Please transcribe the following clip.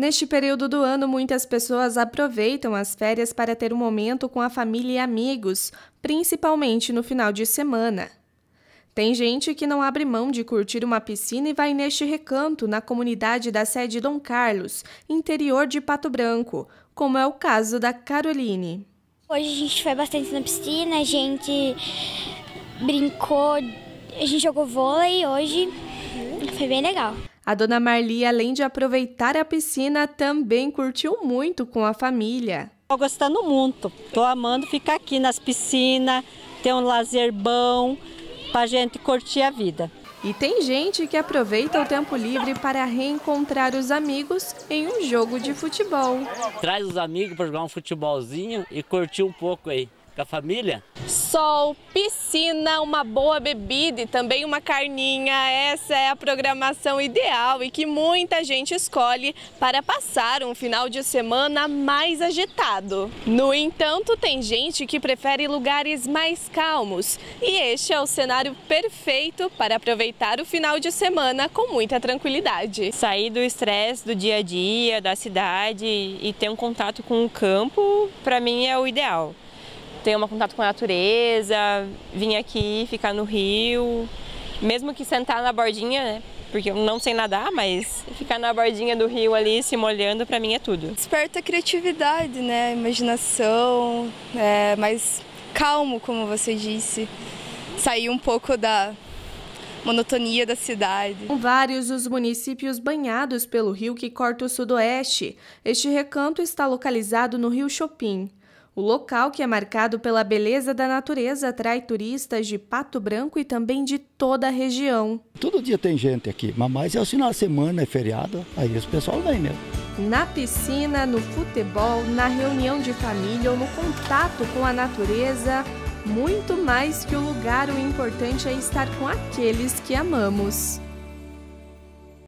Neste período do ano, muitas pessoas aproveitam as férias para ter um momento com a família e amigos, principalmente no final de semana. Tem gente que não abre mão de curtir uma piscina e vai neste recanto, na comunidade da sede Dom Carlos, interior de Pato Branco, como é o caso da Caroline. Hoje a gente foi bastante na piscina, a gente brincou, a gente jogou vôlei hoje, foi bem legal. A dona Marli, além de aproveitar a piscina, também curtiu muito com a família. Estou gostando muito, estou amando ficar aqui nas piscinas, ter um lazer bom, para a gente curtir a vida. E tem gente que aproveita o tempo livre para reencontrar os amigos em um jogo de futebol. Traz os amigos para jogar um futebolzinho e curtir um pouco aí com a família? Sol, piscina, uma boa bebida e também uma carninha. Essa é a programação ideal e que muita gente escolhe para passar um final de semana mais agitado. No entanto, tem gente que prefere lugares mais calmos e este é o cenário perfeito para aproveitar o final de semana com muita tranquilidade. Sair do estresse do dia a dia, da cidade e ter um contato com o campo, para mim é o ideal ter um contato com a natureza, vir aqui, ficar no rio, mesmo que sentar na bordinha, né? Porque eu não sei nadar, mas ficar na bordinha do rio ali, se molhando, para mim é tudo. Desperta a criatividade, né? A imaginação, é mais calmo, como você disse. Sair um pouco da monotonia da cidade. São vários os municípios banhados pelo rio que corta o sudoeste. Este recanto está localizado no Rio Chopin. O local, que é marcado pela beleza da natureza, atrai turistas de Pato Branco e também de toda a região. Todo dia tem gente aqui, mas mais é o final de semana, é feriado, aí o pessoal vem mesmo. Na piscina, no futebol, na reunião de família ou no contato com a natureza, muito mais que o lugar, o importante é estar com aqueles que amamos.